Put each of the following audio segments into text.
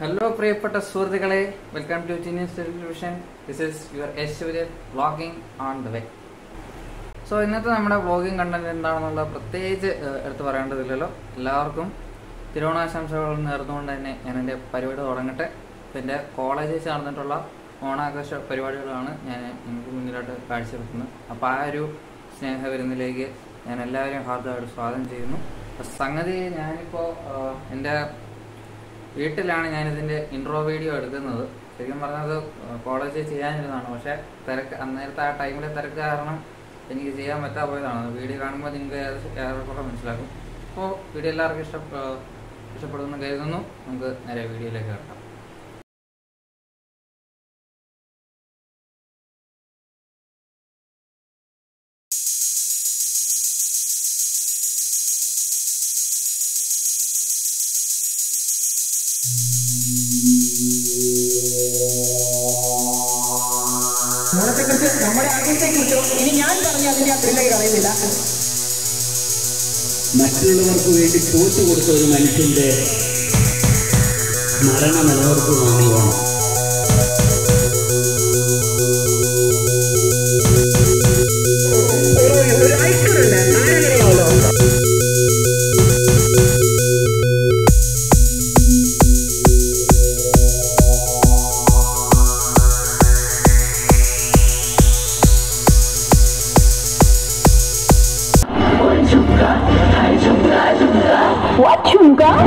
Hello പ്രിയപ്പെട്ട സുഹൃത്തുക്കളെ. Welcome to genius television this is your S vlogging on the way so ഇന്നത്തെ നമ്മുടെ vlogging content എന്താണെന്നുള്ള പ്രത്യേകിച്ച് എടുത്ത് പറയേണ്ടതില്ലല്ലോ. എല്ലാവർക്കും തിരുവോണാശംസകൾ നേർന്നുകൊണ്ട് തന്നെ ഞാൻ എന്റെ പരിപാടി തുടങ്ങട്ടെ. എന്റെ കോളേജിൽ ചേർന്നിട്ടുള്ള ഓണാഘോഷ പരിപാടികളാണ് ഞാൻ നിങ്ങൾക്ക് മുന്നിലോട്ട് കാഴ്ചവെക്കുന്നത്. അപ്പോൾ ആ ഒരു സ്നേഹവിരുന്നിലേക്ക് ഞാൻ എല്ലാവരെയും ഹാർദമായിട്ട് സ്വാഗതം ചെയ്യുന്നു. സംഗതി ഞാനിപ്പോൾ എന്റെ വീട്ടിലാണ് ഞാനിതിന്റെ ഇൻട്രോ വീഡിയോ എടുക്കുന്നത്. ശരിക്കും പറഞ്ഞത് കോളേജിൽ ചെയ്യാനിരുന്നതാണ്. പക്ഷേ തിരക്ക് അന്നേരത്തെ ആ ടൈമിലെ തിരക്ക് കാരണം എനിക്ക് ചെയ്യാൻ പറ്റാതെ പോയതാണ്. വീഡിയോ കാണുമ്പോൾ നിങ്ങൾക്ക് ഏറെക്കുറെ മനസ്സിലാക്കും അപ്പോൾ വീഡിയോ എല്ലാവർക്കും ഇഷ്ട ഇഷ്ടപ്പെടുമെന്ന് കരുതുന്നു. നമുക്ക് നേരെ വീഡിയോയിലേക്ക് കിടക്കാം. ഓണത്തെക്കുറിച്ച് നമ്മുടെ ആഘോഷത്തെക്കുറിച്ചോ ഇനി ഞാൻ പറഞ്ഞ അതിന്റെ ആ ത്രില്ല് അറിയുന്നില്ല മറ്റുള്ളവർക്ക് വേണ്ടി തോറ്റു കൊടുത്ത ഒരു മനുഷ്യന്റെ മരണം നിലനിർത്തുന്നതാണ് ഓണം What you What?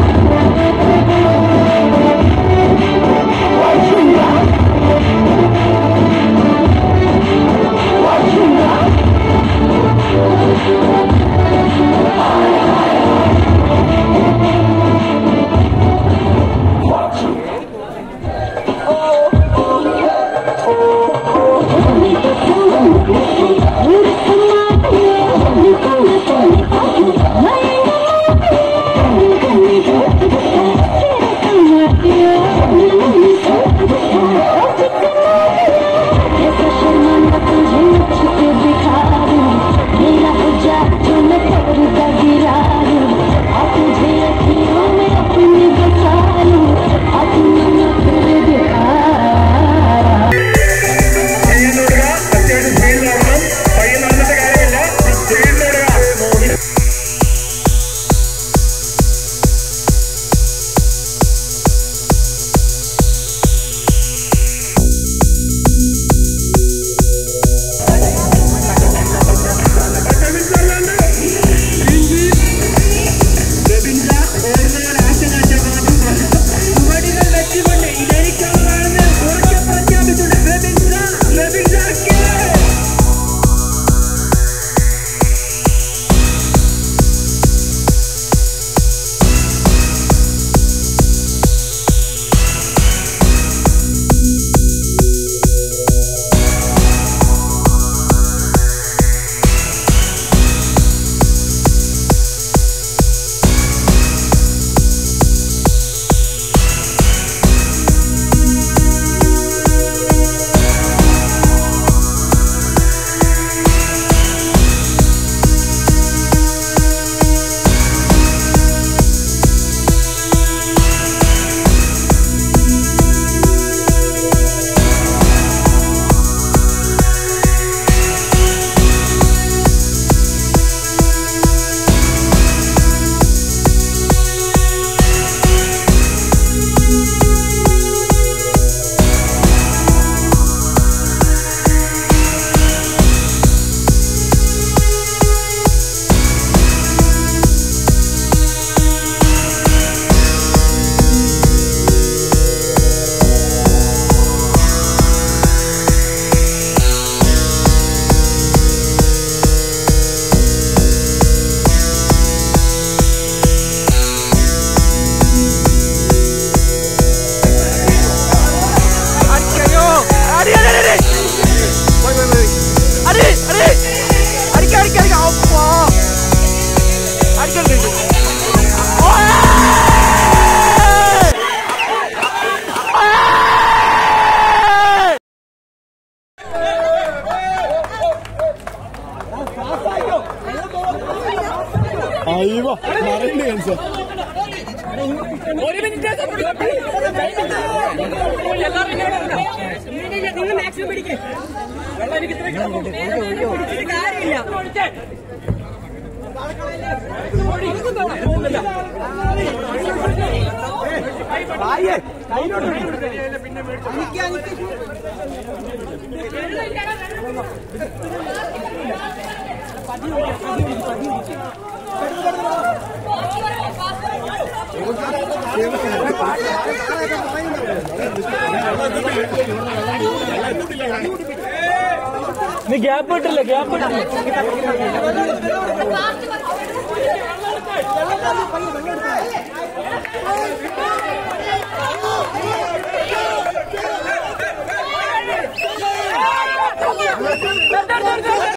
കാര്യമില്ല നീ ഗ്യാപ്പ് ഇട്ടില്ല ഗ്യാപ്പ് ഇട്ടില്ല സോ വീഡിയോ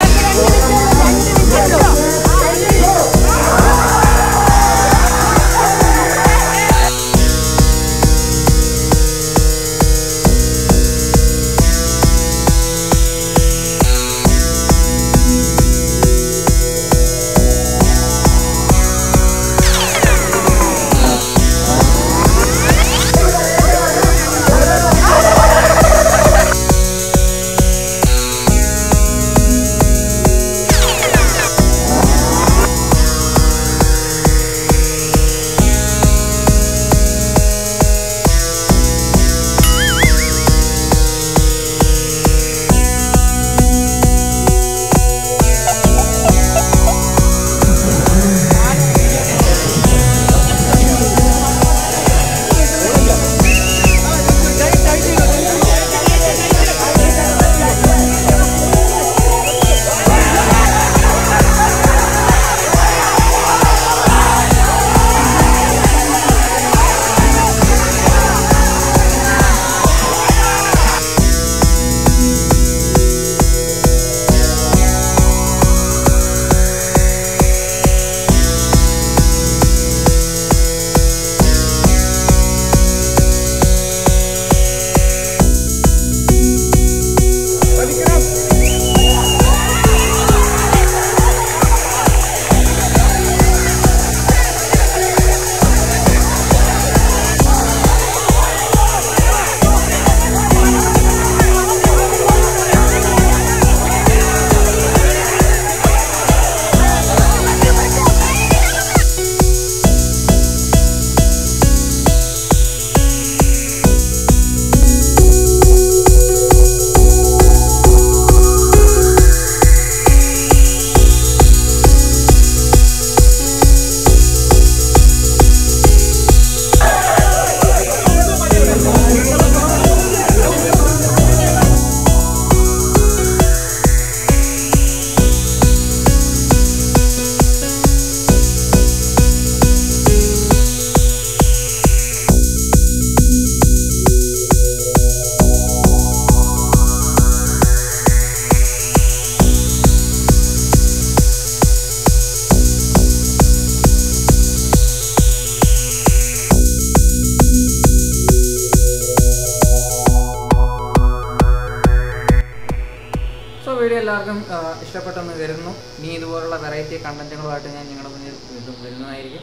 എല്ലാവർക്കും ഇഷ്ടപ്പെട്ടെന്ന് കരുതുന്നു. ഇനി ഇതുപോലുള്ള വെറൈറ്റി കണ്ടന്റുകളുമായിട്ട് ഞാൻ നിങ്ങളുടെ മുന്നിൽ വീണ്ടും വരുന്നതായിരിക്കും.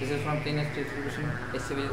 This from teenage distribution S V